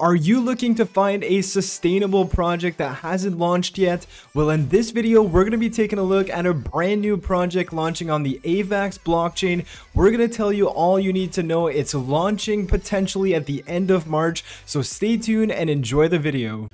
Are you looking to find a sustainable project that hasn't launched yet? Well, in this video, we're going to be taking a look at a brand new project launching on the AVAX blockchain. We're going to tell you all you need to know. It's launching potentially at the end of March, so stay tuned and enjoy the video.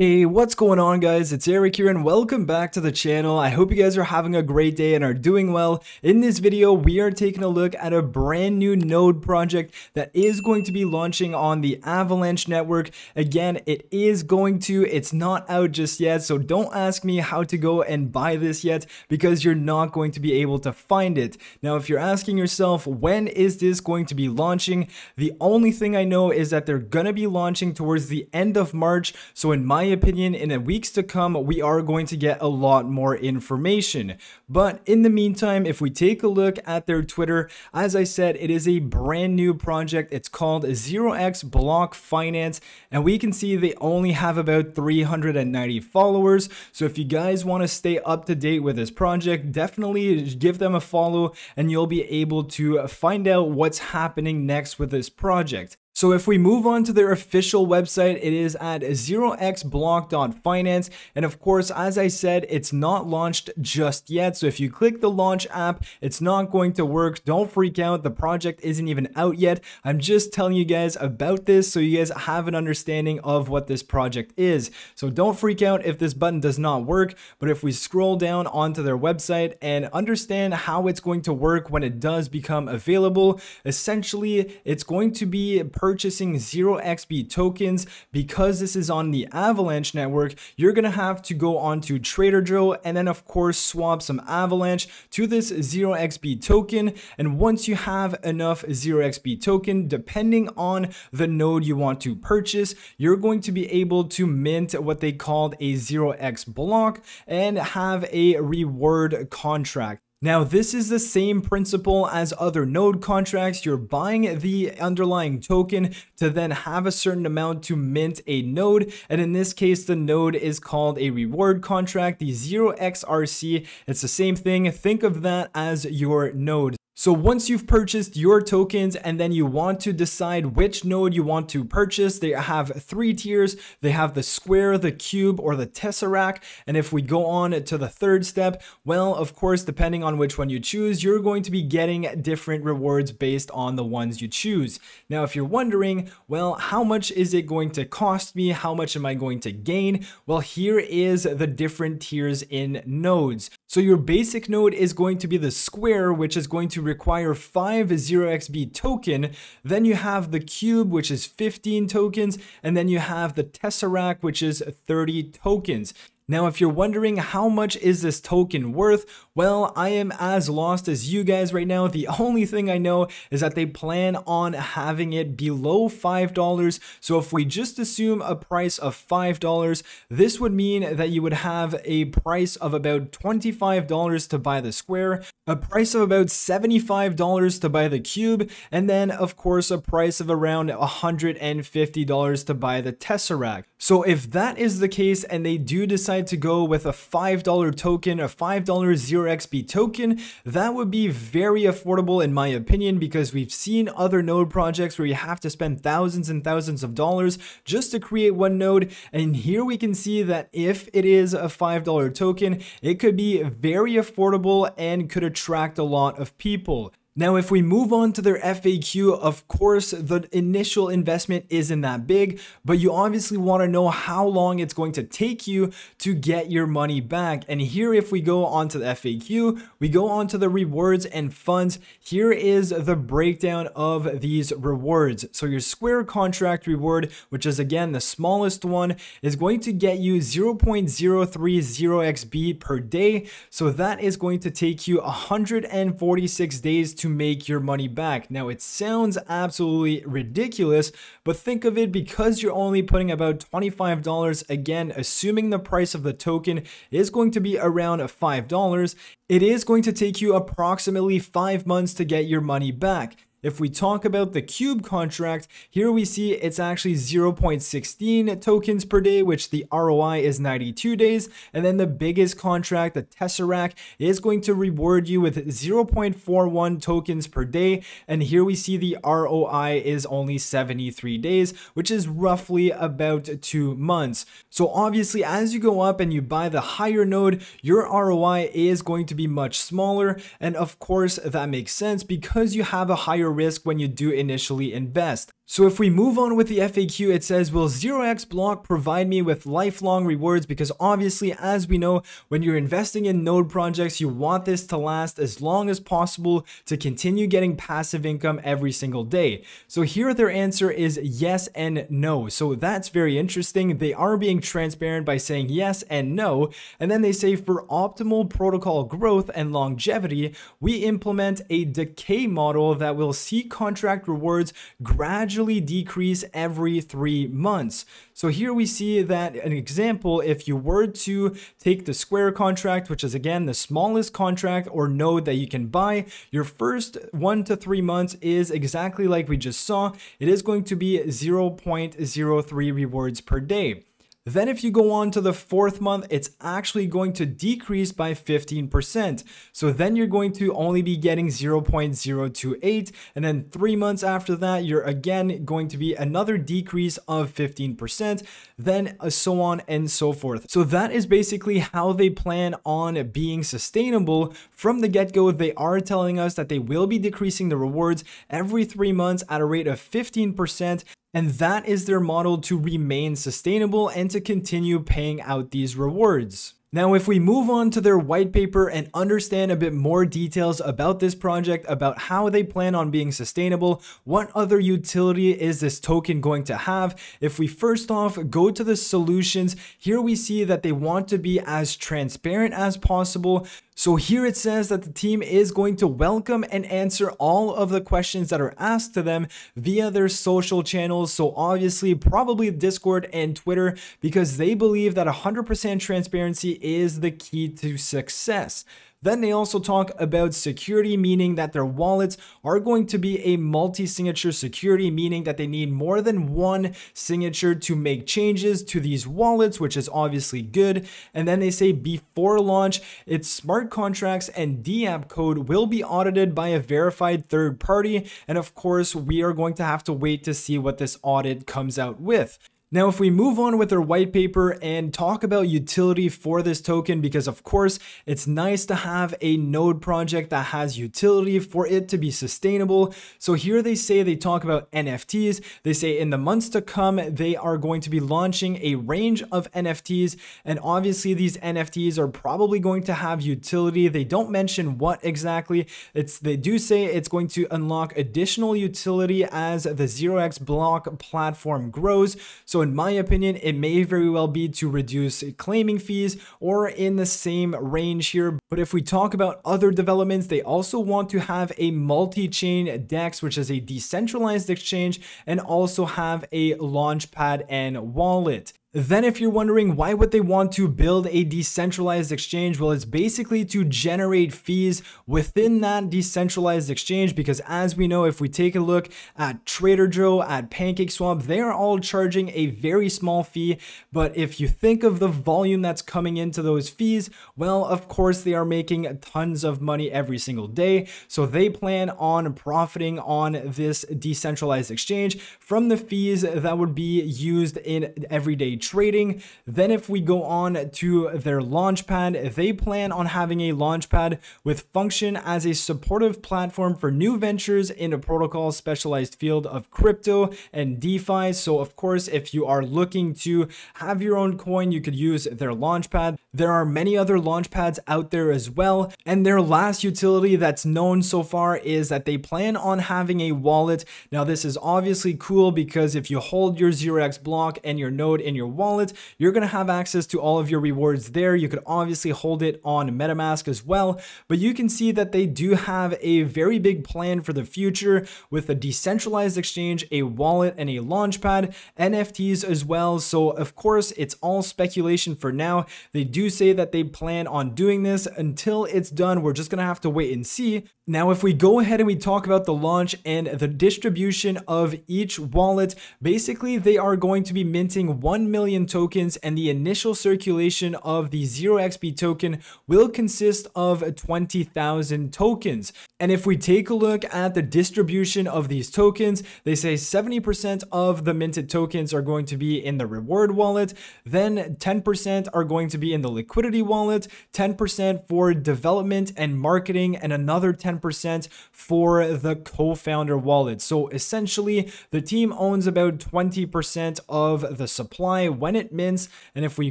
Hey, what's going on guys? It's Eric here and welcome back to the channel. I hope you guys are having a great day and are doing well. In this video, we are taking a look at a brand new node project that is going to be launching on the Avalanche network. Again, it is going to, it's not out just yet, so don't ask me how to go and buy this yet because you're not going to be able to find it. Now, if you're asking yourself, when is this going to be launching? The only thing I know is that they're gonna be launching towards the end of March, so in my opinion, in the weeks to come, we are going to get a lot more information. But in the meantime, if we take a look at their Twitter, as I said, it is a brand new project. It's called 0x Block Finance, and we can see they only have about 390 followers. So if you guys want to stay up to date with this project, definitely give them a follow and you'll be able to find out what's happening next with this project. So if we move on to their official website, it is at 0xblock.finance. And of course, as I said, it's not launched just yet. So if you click the launch app, it's not going to work. Don't freak out. The project isn't even out yet. I'm just telling you guys about this so you guys have an understanding of what this project is. So don't freak out if this button does not work. But if we scroll down onto their website and understand how it's going to work when it does become available, essentially it's going to be purchasing 0xb tokens because this is on the Avalanche network, you're to have to go onto Trader Joe and then of course swap some Avalanche to this 0xb token. And once you have enough 0xb token, depending on the node you want to purchase, you're going to be able to mint what they called a 0x block and have a reward contract. Now, this is the same principle as other node contracts. You're buying the underlying token to then have a certain amount to mint a node. And in this case, the node is called a reward contract, the 0xRC. It's the same thing. Think of that as your node. So once you've purchased your tokens and then you want to decide which node you want to purchase, they have three tiers. They have the square, the cube, or the tesseract. And if we go on to the third step, well, of course, depending on which one you choose, you're going to be getting different rewards based on the ones you choose. Now, if you're wondering, well, how much is it going to cost me? How much am I going to gain? Well, here is the different tiers in nodes. So your basic node is going to be the square, which is going to require 5 0xb token. Then you have the cube, which is 15 tokens. And then you have the tesseract, which is 30 tokens. Now, if you're wondering how much is this token worth, well, I am as lost as you guys right now. The only thing I know is that they plan on having it below $5. So if we just assume a price of $5, this would mean that you would have a price of about $25 to buy the square, a price of about $75 to buy the cube, and then of course a price of around $150 to buy the Tesseract. So if that is the case and they do decide to go with a $5 token, a $5 0xb token, that would be very affordable in my opinion because we've seen other node projects where you have to spend thousands and thousands of dollars just to create one node. And here we can see that if it is a $5 token, it could be very affordable and could attract a lot of people. Now, if we move on to their FAQ, of course, the initial investment isn't that big, but you obviously want to know how long it's going to take you to get your money back. And here, if we go on to the FAQ, we go on to the rewards and funds. Here is the breakdown of these rewards. So your Square contract reward, which is again the smallest one, is going to get you 0.030xb per day. So that is going to take you 146 days to make your money back. Now, it sounds absolutely ridiculous, but think of it because you're only putting about $25, again, assuming the price of the token is going to be around $5, it is going to take you approximately five months to get your money back. If we talk about the Cube contract, here we see it's actually 0.16 tokens per day, which the ROI is 92 days. And then the biggest contract, the Tesseract, is going to reward you with 0.41 tokens per day. And here we see the ROI is only 73 days, which is roughly about two months. So obviously, as you go up and you buy the higher node, your ROI is going to be much smaller. And of course, that makes sense because you have a higher risk when you do initially invest. So if we move on with the FAQ, it says, will 0x block provide me with lifelong rewards? Because obviously, as we know, when you're investing in node projects, you want this to last as long as possible to continue getting passive income every single day. So here their answer is yes and no. So that's very interesting. They are being transparent by saying yes and no. And then they say for optimal protocol growth and longevity, we implement a decay model that will see contract rewards gradually gradually decrease every three months. So here we see that an example, if you were to take the Square contract, which is again the smallest contract or node that you can buy, your first one to three months is exactly like we just saw. It is going to be 0.03 rewards per day. Then if you go on to the fourth month, it's actually going to decrease by 15%. So then you're going to only be getting 0.028. And then three months after that, you're again going to be another decrease of 15%, then uh, so on and so forth. So that is basically how they plan on being sustainable. From the get-go, they are telling us that they will be decreasing the rewards every three months at a rate of 15%. And that is their model to remain sustainable and to continue paying out these rewards. Now, if we move on to their white paper and understand a bit more details about this project, about how they plan on being sustainable, what other utility is this token going to have? If we first off go to the solutions, here we see that they want to be as transparent as possible. So here it says that the team is going to welcome and answer all of the questions that are asked to them via their social channels. So obviously probably Discord and Twitter because they believe that 100% transparency is the key to success. Then they also talk about security, meaning that their wallets are going to be a multi-signature security, meaning that they need more than one signature to make changes to these wallets, which is obviously good. And then they say before launch, its smart contracts and DApp code will be audited by a verified third party. And of course, we are going to have to wait to see what this audit comes out with. Now, if we move on with our white paper and talk about utility for this token, because of course, it's nice to have a node project that has utility for it to be sustainable. So here they say they talk about NFTs. They say in the months to come, they are going to be launching a range of NFTs. And obviously these NFTs are probably going to have utility. They don't mention what exactly. It's They do say it's going to unlock additional utility as the 0x block platform grows. So in my opinion, it may very well be to reduce claiming fees or in the same range here. But if we talk about other developments, they also want to have a multi-chain DEX, which is a decentralized exchange, and also have a launchpad and wallet. Then if you're wondering why would they want to build a decentralized exchange? Well, it's basically to generate fees within that decentralized exchange because as we know, if we take a look at Trader Joe, at PancakeSwap, they are all charging a very small fee. But if you think of the volume that's coming into those fees, well, of course, they are making tons of money every single day. So they plan on profiting on this decentralized exchange from the fees that would be used in everyday trading. Then if we go on to their launchpad, they plan on having a launchpad with function as a supportive platform for new ventures in a protocol specialized field of crypto and DeFi. So of course, if you are looking to have your own coin, you could use their launchpad. There are many other launchpads out there as well. And their last utility that's known so far is that they plan on having a wallet. Now this is obviously cool because if you hold your 0x block and your node in your wallet, you're going to have access to all of your rewards there. You could obviously hold it on MetaMask as well, but you can see that they do have a very big plan for the future with a decentralized exchange, a wallet, and a launchpad, NFTs as well. So of course, it's all speculation for now. They do say that they plan on doing this until it's done. We're just going to have to wait and see. Now, if we go ahead and we talk about the launch and the distribution of each wallet, basically they are going to be minting 1 million tokens and the initial circulation of the 0xb token will consist of 20,000 tokens. And if we take a look at the distribution of these tokens, they say 70% of the minted tokens are going to be in the reward wallet, then 10% are going to be in the liquidity wallet, 10% for development and marketing, and another 10 10% for the co-founder wallet. So essentially, the team owns about 20% of the supply when it mints. And if we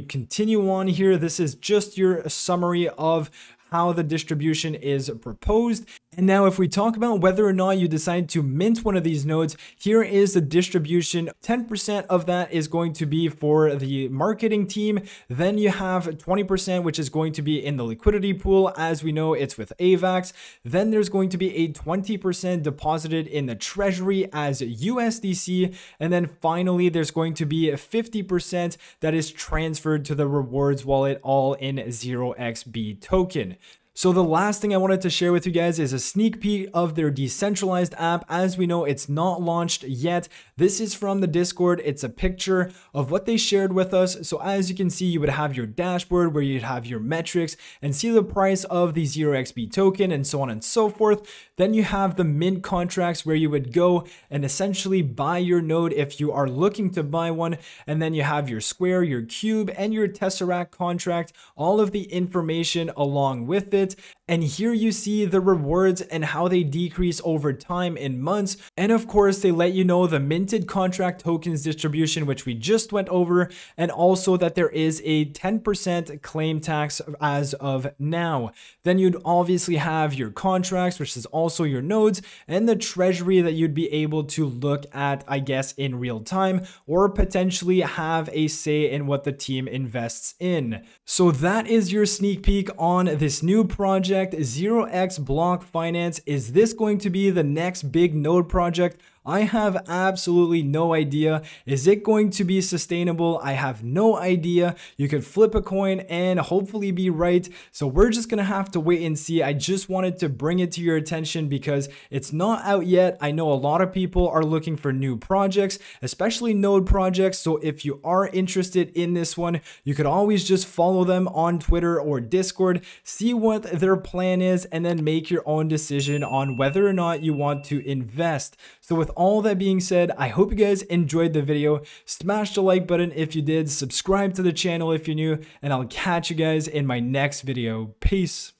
continue on here, this is just your summary of how the distribution is proposed. And now if we talk about whether or not you decide to mint one of these nodes, here is the distribution. 10% of that is going to be for the marketing team. Then you have 20%, which is going to be in the liquidity pool. As we know, it's with AVAX. Then there's going to be a 20% deposited in the treasury as USDC. And then finally, there's going to be a 50% that is transferred to the rewards wallet all in 0xb token. So the last thing I wanted to share with you guys is a sneak peek of their decentralized app. As we know, it's not launched yet. This is from the Discord. It's a picture of what they shared with us. So as you can see, you would have your dashboard where you'd have your metrics and see the price of the 0xb token and so on and so forth. Then you have the mint contracts where you would go and essentially buy your node if you are looking to buy one. And then you have your square, your cube, and your tesseract contract, all of the information along with it it. And here you see the rewards and how they decrease over time in months. And of course, they let you know the minted contract tokens distribution, which we just went over, and also that there is a 10% claim tax as of now. Then you'd obviously have your contracts, which is also your nodes, and the treasury that you'd be able to look at, I guess, in real time, or potentially have a say in what the team invests in. So that is your sneak peek on this new project, 0x Block Finance. Is this going to be the next big node project? I have absolutely no idea. Is it going to be sustainable? I have no idea. You could flip a coin and hopefully be right. So we're just to have to wait and see. I just wanted to bring it to your attention because it's not out yet. I know a lot of people are looking for new projects, especially node projects. So if you are interested in this one, you could always just follow them on Twitter or Discord, see what their plan is, and then make your own decision on whether or not you want to invest. So with all that being said, I hope you guys enjoyed the video. Smash the like button if you did, subscribe to the channel if you're new, and I'll catch you guys in my next video. Peace.